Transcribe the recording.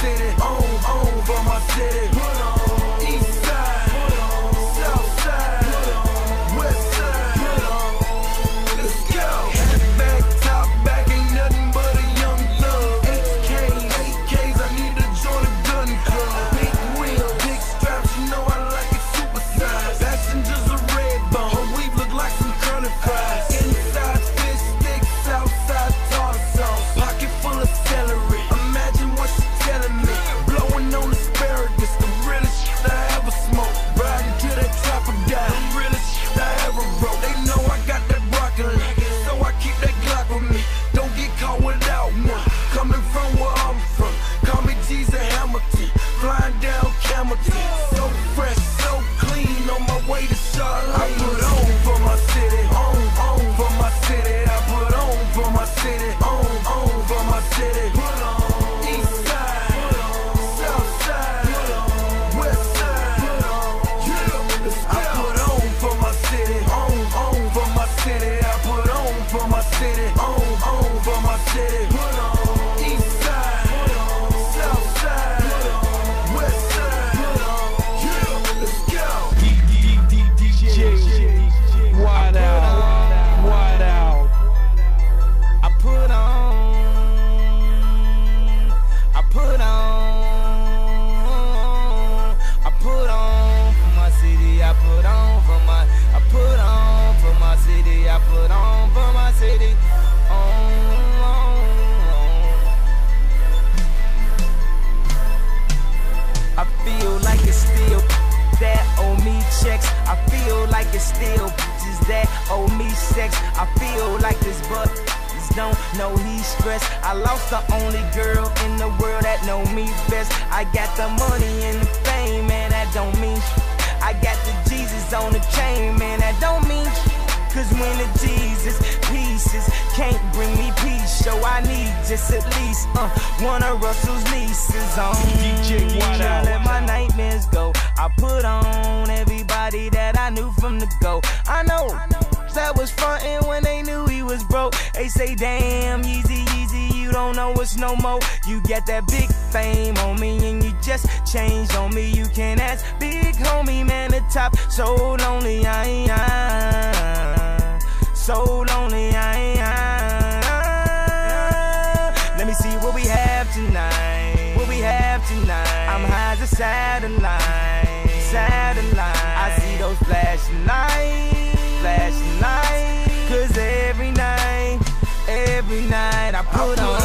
city. Own, own for my city. cavity, flying down Camerton. So fresh, so clean, on my way to Charlotte. I put on but don't know he's stressed. I lost the only girl in the world that know me best. I got the money and the fame, man, that don't mean shit. I got the Jesus on the chain, man, that don't mean shit. Cause when the Jesus pieces can't bring me peace, so I need just at least uh, one of Russell's nieces on. DJ, I let my nightmares go. I put on everybody that I knew from the go. I know, I know. that was frontin' when they knew was broke. They say, damn, Yeezy, Yeezy. you don't know us no more. You got that big fame on me and you just changed on me. You can't ask big homie, man, the top. So lonely, I am. So lonely, I am. Let me see what we have tonight. What we have tonight. I'm high as a satellite. Satellite. I see those flashing lights. Flashing lights. hold on.